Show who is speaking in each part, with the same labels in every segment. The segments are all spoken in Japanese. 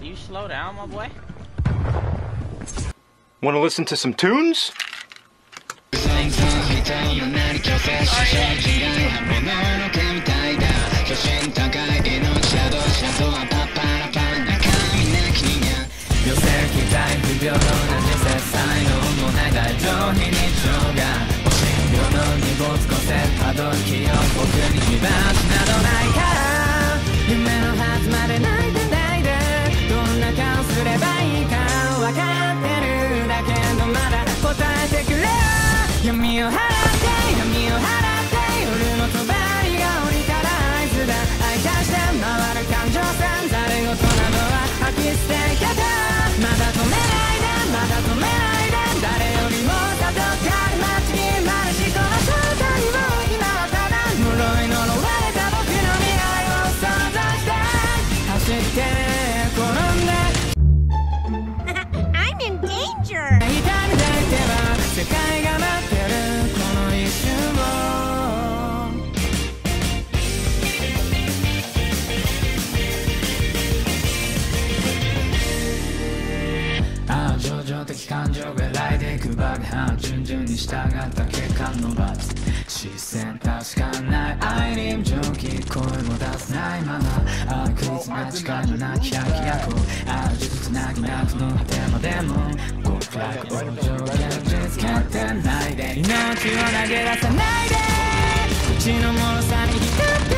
Speaker 1: You slow down, my boy.
Speaker 2: Want to listen to some tunes?
Speaker 3: 情的感情が来でいく爆破順々に従った結果の罰視線確かない愛に蒸気声も出せないままああ食いつな力のなき百役ああ術つなぎなくの果てまでも極楽往生現実決定ないで命を投げ出さないで口の脆さに浸って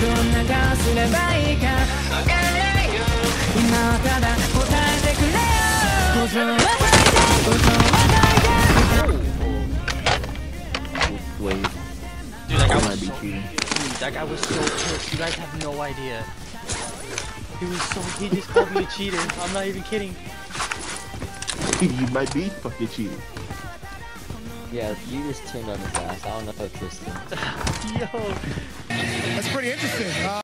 Speaker 3: どんな顔すればいいかわからない
Speaker 1: that guy was so pissed. You guys have no idea. He was so, he just called me a cheater. I'm not even kidding.
Speaker 4: you might be fucking cheating.
Speaker 5: Yeah, you just turned on his ass. I don't know if Tristan.
Speaker 1: Yo.
Speaker 6: That's pretty interesting. Uh,「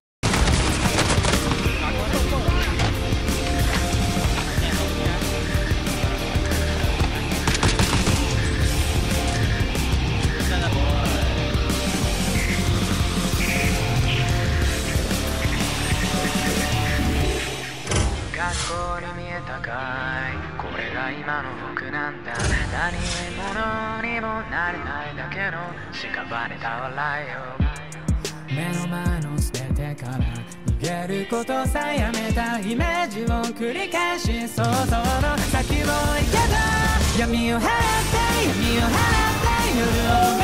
Speaker 3: 学校に見えたかい。これが今の僕なんだ。何者にもなれないだけの。屍た笑いよ目の前の全ててから逃げることさえやめたイメージを繰り返し想像の先を行けた闇を払って闇を払って夜を